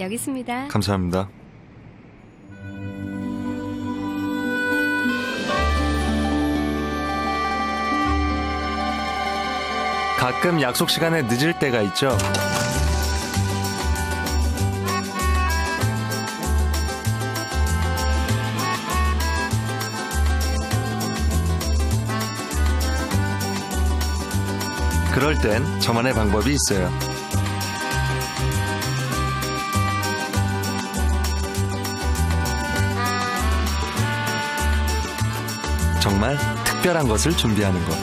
여기 있습니다. 감사합니다. 가끔 약속 시간에 늦을 때가 있죠. 그럴 땐 저만의 방법이 있어요. 정말 특별한 것을 준비하는 것.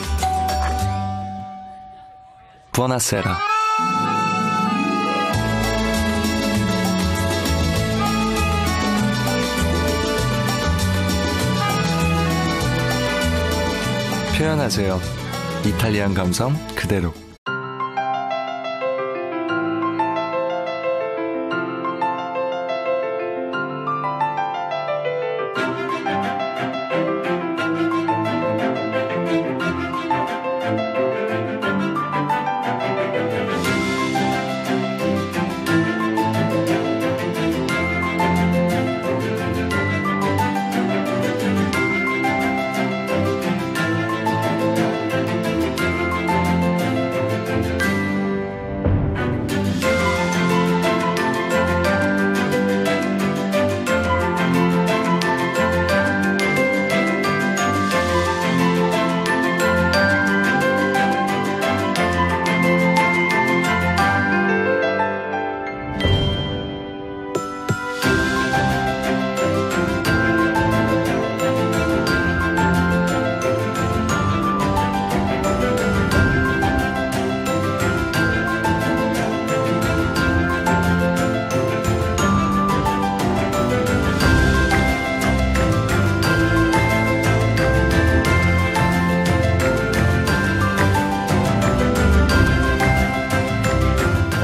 부어나세라. 표현하세요. 이탈리안 감성 그대로.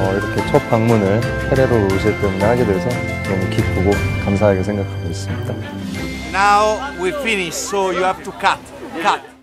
어, 이렇게 첫 방문을 페레로 로제 때문에 하게 돼서 너무 기쁘고 감사하게 생각하고 있습니다. Now we finish, so you have to cut. Cut.